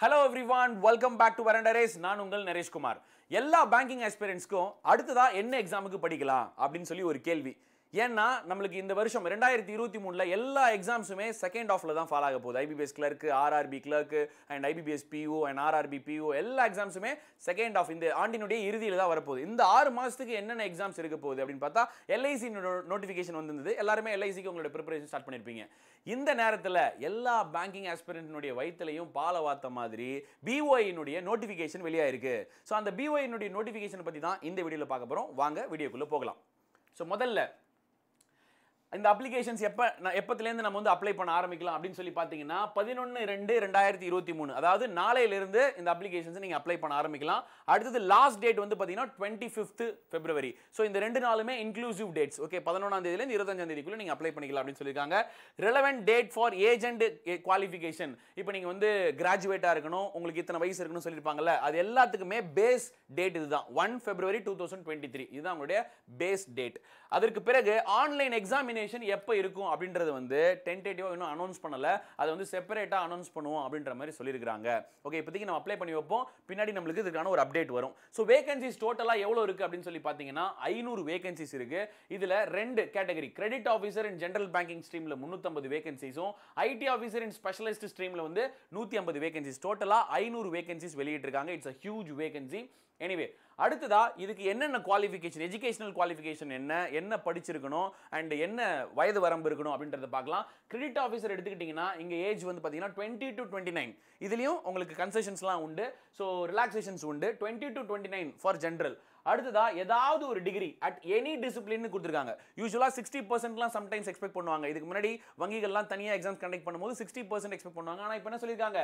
Hello everyone welcome back to வரண்ட race நான் உங்கள் நரேஷ்குமார். எல்லா பேங்கிங் எக்ஸ்பீரியன்ஸ்க்கும் அடுத்ததா என்ன எக்ஸாமுக்கு படிக்கலாம் அப்படின்னு சொல்லி ஒரு கேள்வி. ஏன்னா நம்மளுக்கு இந்த வருஷம் ரெண்டாயிரத்தி இருபத்தி மூணில் எல்லா எக்ஸாம்ஸுமே செகண்ட் ஆஃப்ல தான் ஃபாலாக ஆக போகுது. IBPS clerk RRB clerk and IBPS PO and RRB PO எல்லா எக்ஸாம்ஸுமே செகண்ட் ஆஃப் இந்த ஆண்டினுடைய இறுதியில் தான் வரப்போகுது. இந்த ஆறு மாதத்துக்கு என்னென்ன எக்ஸாம்ஸ் இருக்க போகுது அப்படின்னு பார்த்தா எல்ஐசி நோட்டிஃபிகேஷன் வந்திருந்தது. எல்லாருமே எல்ஐசிக்கு உங்களோட ப்ரிப்பரேஷன் ஸ்டார்ட் பண்ணியிருப்பீங்க இந்த நேரத்தில் எல்லா பேங்கிங் ஆஸ்பிரண்ட்னுடைய வயிற்றுலையும் பாலை வாத்த மாதிரி பிஓஐனுடைய நோட்டிஃபிகேஷன் வெளியாயிருக்கு. ஸோ அந்த பிஓஐனுடைய நோட்டிஃபிகேஷன் பற்றி தான் இந்த வீடியோவில் பார்க்க போகிறோம் வாங்க வீடியோக்குள்ளே போகலாம். ஸோ முதல்ல இந்த அப்ளிகேஷன்ஸ் எப்போ நான் எப்பத்துலேருந்து நம்ம வந்து அப்ளை பண்ண ஆரம்பிக்கலாம் அப்படின்னு சொல்லி பார்த்தீங்கன்னா பதினொன்று ரெண்டு ரெண்டாயிரத்தி இருபத்தி மூணு. அதாவது நாளையிலிருந்து இந்த அப்ளிகேஷன்ஸ் நீங்கள் அப்ளை பண்ண ஆரம்பிக்கலாம். அடுத்தது லாஸ்ட் டேட் வந்து பார்த்தீங்கன்னா டுவெண்ட்டி ஃபிஃப்த் பிப்ரவரி ஸோ இந்த ரெண்டு நாளுமே இன்க்ளூசிவ் டேட்ஸ் ஓகே பதினொன்றாம் தேதியிலேருந்து இருபத்தஞ்சாம் தேதிக்குள்ளே நீங்கள் அப்ளை பண்ணிக்கலாம் அப்படின்னு சொல்லியிருக்காங்க. Relevant date for age and qualification இப்போ நீங்கள் வந்து கிராஜுவேட்டாக இருக்கணும் உங்களுக்கு இத்தனை வயசு இருக்கணும்னு சொல்லியிருப்பாங்கல்ல அது எல்லாத்துக்குமே பேஸ் டேட் இதுதான். One February two thousand twenty three இதுதான் உங்களுடைய பேஸ் டேட் அதற்கு பிறகு ஆன்லைன் எக்ஸாமினேஷன் எப்போ இருக்கும் அப்படின்றது வந்து டென்டேட்டிவாக இன்னும் அனௌன்ஸ் பண்ணல. அதை வந்து செப்பரேட்டாக அனௌன்ஸ் பண்ணுவோம் அப்படின்ற மாதிரி சொல்லியிருக்காங்க ஓகே இப்போதைக்கு நம்ம அப்ளை பண்ணி வைப்போம். பின்னாடி நம்மளுக்கு இதுக்கான ஒரு அப்டேட் வரும். ஸோ வேகன்சிஸ் டோட்டலாக எவ்வளோ இருக்குது அப்படின்னு சொல்லி பார்த்தீங்கன்னா ஐநூறு வேகன்சிஸ் இருக்குது இதில் ரெண்டு category credit officer in general banking ஸ்ட்ரீமில் முந்நூற்றம்பது வேகன்சிஸும் ஐடி ஆஃபீஸர் இன் ஸ்பெஷலிஸ்ட் ஸ்ட்ரீமில் வந்து நூற்றி ஐம்பது வேகன்சிஸ் டோட்டலாக ஐநூறு வேகன்சிஸ் வெளியிட்டிருக்காங்க. It's a huge vacancy anyway அடுத்ததா இதுக்கு என்னென்ன குவாலிஃபிகேஷன் எஜுகேஷனல் குவாலிஃபிகேஷன் என்ன என்ன படிச்சிருக்கணும் அண்ட் என்ன வயது வரம்பு இருக்கணும் அப்படின்றத பார்க்கலாம். கிரெடிட் ஆஃபீஸர் எடுத்துக்கிட்டிங்கன்னா இங்கே ஏஜ் வந்து பார்த்தீங்கன்னா டுவெண்ட்டி டு டுவெண்ட்டி நைன் இதுலேயும் உங்களுக்கு கன்செஷன்ஸ்லாம் உண்டு. ஸோ ரிலாக்ஸேஷன்ஸ் உண்டு. Twenty to twenty nine for general அடுத்ததா ஏதாவது ஒரு டிகிரி அட் எனி டிசிப்ளின்னு கொடுத்துருக்காங்க. யூஸ்வலாக சிக்ஸ்டி பர்சன்ட்லாம் சம்டைம்ஸ் எக்ஸ்பெக்ட் பண்ணுவாங்க. இதுக்கு முன்னாடி வங்கிகள்லாம் தனியாக எக்ஸாம்ஸ் கண்டக்ட் பண்ணும்போது சிக்ஸ்டி பர்சன்ட் எக்ஸ்பெக்ட் பண்ணுவாங்க. ஆனால் இப்போ என்ன சொல்லியிருக்காங்க?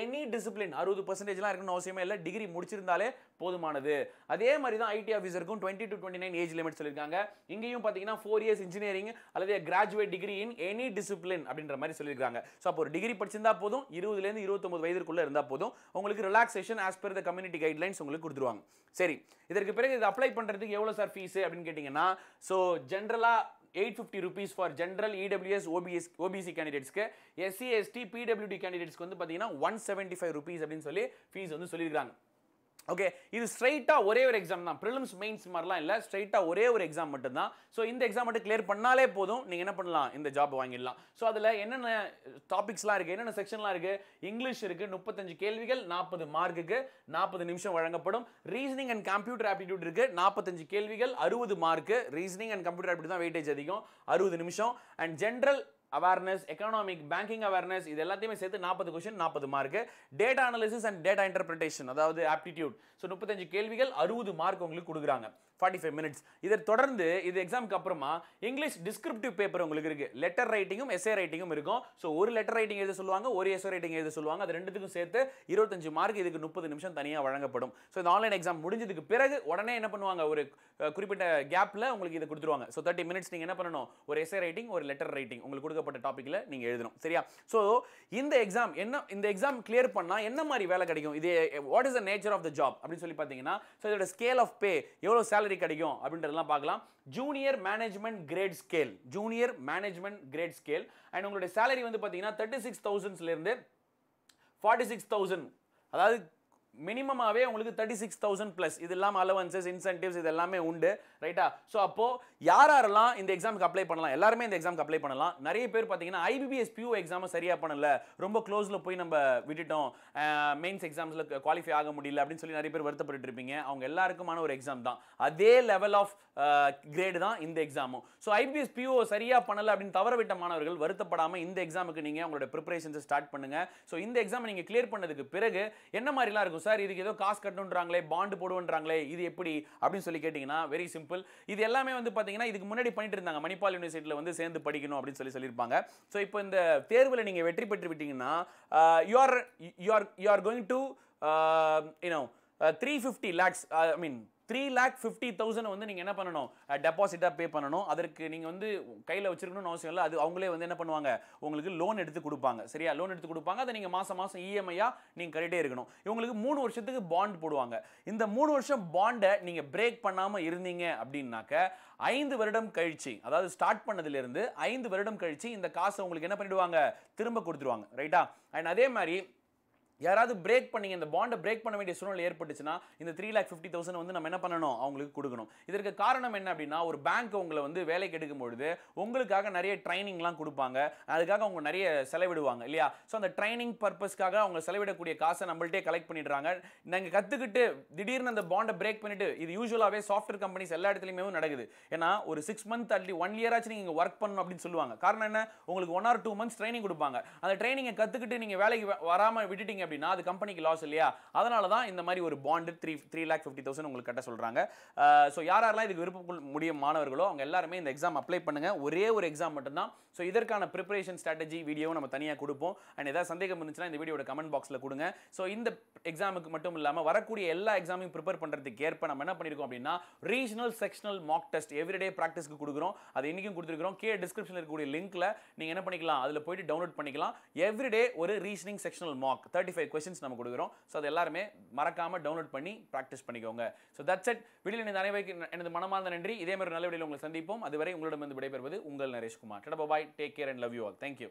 எனி டிசிப்ளின் அறுபது பர்சன்டேஜ்லாம் இருக்கணும்னு அவசியமே இல்லை. டிகிரி முடிச்சிருந்தாலே போதுமானது. அதே மாதிரி தான் IT ஆஃபீஸருக்கும் twenty to twenty nine age limit சொல்லியிருக்காங்க. இங்கேயும் பார்த்தீங்கன்னா ஃபோர் இயர்ஸ் இன்ஜினியரிங் அல்லது graduate degree in any discipline அப்படின்ற மாதிரி சொல்லியிருக்காங்க. ஸோ அப்போ ஒரு டிகிரி படிச்சிருந்தா போதும். இருபதுலேருந்து இருபத்தொம்பது வயதுக்குள்ளே இருந்தால் போதும். உங்களுக்கு relaxation as per the community guidelines உங்களுக்கு கொடுத்துருவாங்க. சரி இதற்கு பிறகு இது அப்ளை பண்ணுறதுக்கு எவ்வளோ சார் ஃபீஸ் அப்படின்னு கேட்டிங்கன்னா ஸோ ஜென்ரலாக eight fifty rupees for general EWS OBS OBC கேண்டிடேட்ஸ்க்கு SC ST PWD கேண்டிடேட்ஸ்க்கு வந்து பார்த்தீங்கன்னா ஒன் செவன்ட்டி ஃபைவ் ருபீஸ் அப்படின்னு சொல்லி ஃபீஸ் வந்து சொல்லியிருக்காங்க ஓகே இது ஸ்ட்ரைட்டாக ஒரே ஒரு எக்ஸாம் தான். ப்ரிலிம்ஸ் மெயின்ஸ் மாதிரிலாம் இல்லை. ஸ்ட்ரைட்டாக ஒரே ஒரு எக்ஸாம் மட்டும்தான். ஸோ இந்த எக்ஸாம் மட்டும் கிளியர் பண்ணாலே போதும். நீங்கள் என்ன பண்ணலாம்? இந்த ஜாப் வாங்கிடலாம். ஸோ அதில் என்னென்ன டாபிக்ஸ்லாம் இருக்குது என்னென்ன செக்ஷன்லாம் இருக்குது இங்கிலீஷ் இருக்குது முப்பத்தஞ்சு கேள்விகள் நாற்பது மார்க்குக்கு நாற்பது நிமிஷம் வழங்கப்படும். ரீசனிங் அண்ட் கம்ப்யூட்டர் ஆப்டிடியூட் இருக்குது நாற்பத்தஞ்சு கேள்விகள் அறுபது mark reasoning and computer aptitude தான் வெயிட்டேஜ் அதிகம். அறுபது நிமிஷம். And general awareness economic banking awareness இது எல்லாத்தையுமே சேர்த்து நாற்பது கொஸ்டின் நாற்பது mark data analysis and data interpretation அதாவது ஆப்டிடியூட் ஸோ முப்பத்தஞ்சு கேள்விகள் அறுபது மார்க் உங்களுக்கு கொடுக்குறாங்க. ஃபார்ட்டி ஃபைவ் மினிட்ஸ் இதை தொடர்ந்து இது எக்ஸாமுக்கு அப்புறமா இங்கிலீஷ் டிஸ்கிரிப்டிவ் பேப்பர் உங்களுக்கு இருக்கு. லெட்டர் ரைட்டிங்கும் எஸ்ஏ ரைட்டிங்கும் இருக்கும். ஸோ ஒரு லெட்டர் ரைட்டிங் எழுத சொல்லுவாங்க ஒரு எஸ்ஏ ரைட்டிங் எழுத சொல்லுவாங்க. அது ரெண்டுத்துக்கும் சேர்த்து இருபத்தஞ்சு மார்க் இதுக்கு முப்பது நிமிஷம் தனியாக வழங்கப்படும். ஸோ இந்த ஆன்லைன் எக்ஸாம் முடிஞ்சதுக்கு பிறகு உடனே என்ன பண்ணுவாங்க? ஒரு குறிப்பிட்ட கேப்பில் உங்களுக்கு இதை கொடுத்துருவாங்க. ஸோ தேர்ட்டி மினிட்ஸ் நீங்கள் என்ன பண்ணணும்? ஒரு எஸ்ஏ ரைட்டிங் ஒரு லெட்டர் ரைட்டிங் உங்களுக்கு கொடுக்கப்பட்ட டாப்பிக்கில் நீங்கள் எழுதணும். சரியா? ஸோ இந்த எக்ஸாம் என்ன இந்த எக்ஸாம் கிளியர் பண்ணால் என்ன மாதிரி வேலை கிடைக்கும்? இது what is the nature of the job அப்படின்னு சொல்லி பார்த்தீங்கன்னா ஸோ இதோட ஸ்கேல் ஆஃப் பே எவ்வளோ சேலரி கிடைக்கும்? அப்படின்றதெல்லாம் பார்க்கலாம். Junior management grade scale junior management grade scale and உங்களுடைய சேலரி வந்து பார்த்தீங்கன்னா தேர்ட்டி சிக்ஸ் தௌசண்ட்ஸ்லேருந்து ஃபார்ட்டி சிக்ஸ் தௌசண்ட் அதாவது மினிமமாகவே உங்களுக்கு தேர்ட்டி சிக்ஸ் தௌசண்ட் ப்ளஸ் இது இல்லாமல் அலவன்சஸ் இன்சென்டிவ்ஸ் இது எல்லாமே உண்டு ரைட்டா ஸோ அப்போது யார் யாரெல்லாம் இந்த எக்ஸாமுக்கு அப்ளை பண்ணலாம் எல்லாருமே இந்த எக்ஸாமுக்கு அப்ளை பண்ணலாம். நிறைய பேர் பார்த்தீங்கன்னா ஐபிபிஎஸ் பியூ எக்ஸாமை சரியாக பண்ணல. ரொம்ப க்ளோஸில் போய் நம்ம விட்டுட்டோம். மெயின்ஸ் எக்ஸாம்ஸில் குவாலிஃபை ஆக முடியல அப்படின்னு சொல்லி நிறைய பேர் வருத்தப்பட்டு இருப்பீங்க. அவங்க எல்லாருக்குமான ஒரு எக்ஸாம் தான். அதே லெவல் ஆஃப் கிரேடு தான் இந்த எக்ஸாமும் ஸோ ஐபிஎஸ் பியூ சரியாக பண்ணல அப்படின்னு தவற விட்ட மாணவர்கள் வருத்தப்படாமல் இந்த எக்ஸாமுக்கு நீங்கள் உங்களோட ப்ரிப்பரேஷன்ஸை ஸ்டார்ட் பண்ணுங்க. ஸோ இந்த எக்ஸாமை நீங்கள் கிளியர் பண்ணதுக்கு பிறகு என்ன மாதிரிலாம் இருக்கும்? சார் இதுக்கு ஏதோ காசு கட்டணுன்றாங்களே பாண்டு போடுவோன்றாங்களே இது எப்படி? அப்படின்னு சொல்லி கேட்டிங்கன்னா வெரி சிம்பிள் இது எல்லாமே வந்து பார்த்தீங்கன்னா இதுக்கு முன்னாடி பண்ணிட்டு இருந்தாங்க மணிப்பால் யூனிவர்சிட்டியில் வந்து சேர்ந்து படிக்கணும் அப்படின்னு சொல்லி சொல்லியிருப்பாங்க. ஸோ இப்போ இந்த தேர்வில் நீங்கள் வெற்றி பெற்று விட்டீங்கன்னா you are you're you are going to you know three fifty lakhs I mean three lakh fifty thousand வந்து நீங்கள் என்ன பண்ணணும்? டெபாசிட்டாக பே பண்ணணும். அதற்கு நீங்கள் வந்து கையில் வச்சிருக்கணும்னு அவசியம் இல்லை. அது அவங்களே வந்து என்ன பண்ணுவாங்க? உங்களுக்கு லோன் எடுத்து கொடுப்பாங்க. சரியா? லோன் எடுத்து கொடுப்பாங்க. அதை நீங்கள் மாதம் மாதம் இஎம்ஐயாக நீங்கள் கட்டிகிட்டே இருக்கணும். இவங்களுக்கு மூணு வருஷத்துக்கு பாண்ட் போடுவாங்க. இந்த மூணு வருஷம் பாண்டை நீங்கள் பிரேக் பண்ணாமல் இருந்தீங்க அப்படின்னாக்க ஐந்து வருடம் கழிச்சு அதாவது ஸ்டார்ட் பண்ணதுலேருந்து ஐந்து வருடம் கழிச்சு இந்த காசை உங்களுக்கு என்ன பண்ணிடுவாங்க? திரும்ப கொடுத்துருவாங்க. ரைட்டா அண்ட் அதே மாதிரி யாராவது பிரேக் பண்ணிங்க இந்த பாண்டை பிரேக் பண்ண வேண்டிய சூழ்நிலை ஏற்பட்டுச்சுன்னா இந்த த்ரீ லேக் ஃபிஃப்டி தௌசண்ட் வந்து நம்ம என்ன பண்ணணும்? அவங்களுக்கு கொடுக்கணும். இதற்கு காரணம் என்ன அப்படின்னா ஒரு பேங்க் உங்களை வந்து வேலைக்கு எடுக்கும் பொழுது உங்களுக்காக நிறைய ட்ரைனிங்லாம் கொடுப்பாங்க. அதுக்காக அவங்க நிறைய செலவிடுவாங்க இல்லையா? ஸோ அந்த ட்ரைனிங் பர்பஸ்க்காக அவங்க செலவிடக்கூடிய காசை நம்மள்ட்டே கலெக்ட் பண்ணிடுறாங்க. நாங்கள் கற்றுக்கிட்டு திடீர்னு அந்த பாண்டை பிரேக் பண்ணிட்டு இது யூஸ்வலாகவே சாஃப்ட்வேர் கம்பெனிஸ் எல்லா இடத்துலையுமே நடக்குது. ஏன்னா ஒரு six month at least one இயராச்சும் நீங்கள் ஒர்க் பண்ணணும் அப்படின்னு சொல்லுவாங்க. காரணம் என்ன? உங்களுக்கு one or two months training கொடுப்பாங்க. அந்த ட்ரைனிங்கை கற்றுக்கிட்டு நீங்கள் வேலைக்கு வராமல் விட்டுட்டீங்க அப்படின்னா அது கம்பெனிக்கு லாஸ் இல்லையா? அதனால தான் இந்த மாதிரி ஒரு bond three three lakh fifty thousand உங்களுக்கு கட்ட சொல்கிறாங்க ஸோ யார் யாரெல்லாம் இதுக்கு விருப்பம் முடியும் மாணவர்களோ அவங்க எல்லாருமே இந்த எக்ஸாம் அப்ளை பண்ணுங்க. ஒரே ஒரு எக்ஸாம் மட்டும்தான். ஸோ இதற்கான ப்ரிப்பரேஷன் ஸ்ட்ராட்டஜி வீடியோவும் நம்ம தனியாக கொடுப்போம். அண்ட் ஏதாவது சந்தேகம் இருந்துச்சுன்னா இந்த வீடியோட கமெண்ட் பாக்ஸில் கொடுங்க. ஸோ இந்த எக்ஸாமுக்கு மட்டும் இல்லாமல் வரக்கூடிய எல்லா எக்ஸாமையும் ப்ரிப்பேர் பண்ணுறதுக்கு ஏற்ப நம்ம என்ன பண்ணியிருக்கோம் அப்படின்னா regional sectional mock test everyday ப்ராக்டிஸ்க்கு கொடுக்குறோம். அது இன்றைக்கும் கொடுத்துருக்கிறோம். கே டிஸ்கிரிப்ஷனில் இருக்கக்கூடிய லிங்க்ல நீங்கள் என்ன பண்ணிக்கலாம் அதில் போயிட்டு டவுன்லோட் பண்ணிக்கலாம். எவ்ரிடே ஒரு reasoning sectional mark thirty five questions நம்ம கொடுக்குறோம். ஸோ அது எல்லாருமே மறக்காம டவுன்லோட் பண்ணி ப்ராக்டிஸ் பண்ணிக்கோங்க. ஸோ தட்ஸ் இட் வீடியோ இந்த அனைவருக்கு எனது மனமார்ந்த நன்றி. இதே மாதிரி நல்ல வீடியோவில் உங்களை சந்திப்போம். அதுவரை உங்களிடமிருந்து விடைபெறுவது உங்கள் Naresh Kumar. டடபா bye take care and love you all thank you